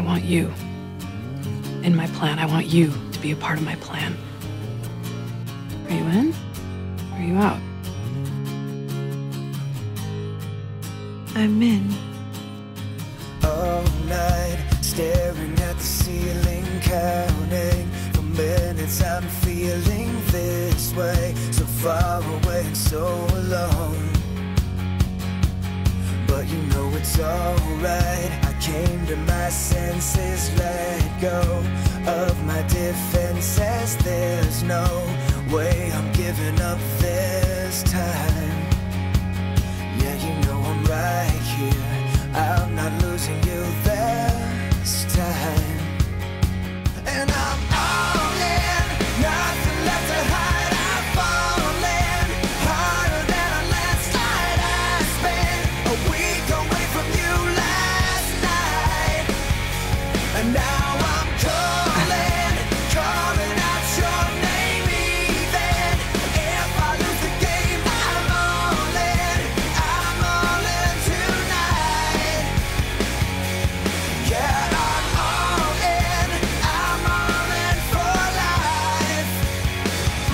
I want you in my plan. I want you to be a part of my plan. Are you in? Are you out? I'm in. all night, staring at the ceiling, counting the minutes I'm feeling this way, so far away and so alone. But you know it's alright. Came to my senses, let go of my defenses. There's no way I'm giving up this time. Yeah, you know I'm right here. I'm not losing you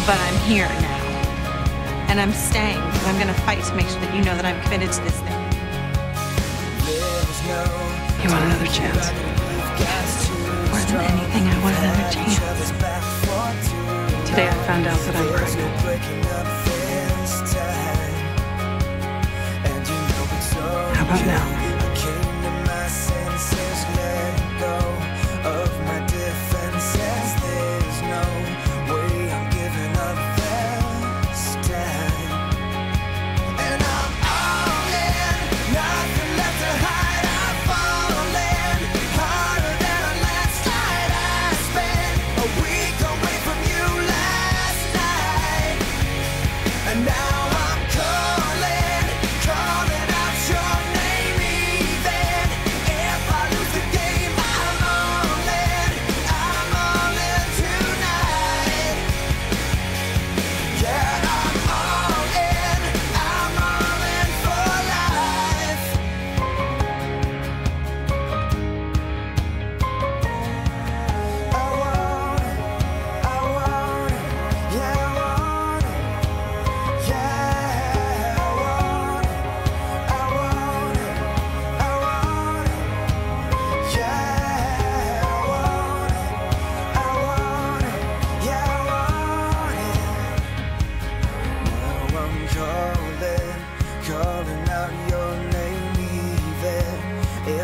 But I'm here now. And I'm staying because I'm going to fight to make sure that you know that I'm committed to this thing. You want another chance? more than anything, I want another chance. Today I found out that I'm pregnant. How about now?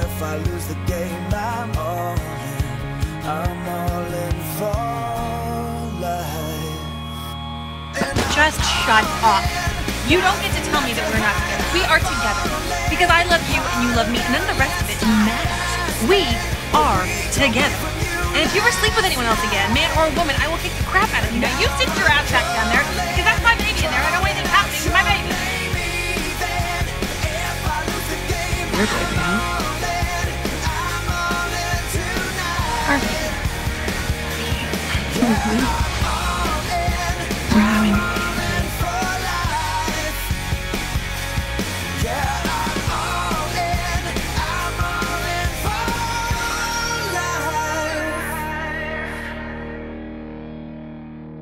If I lose the game, I'm all in, I'm all in for life. Just shut up. You don't get to tell me that we're not together. We are together. Because I love you and you love me, and none of the rest of it matters. We are together. And if you ever sleep with anyone else again, man or woman, I will kick the crap out of you. Now you sit your ass back down there,